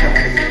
Thank you.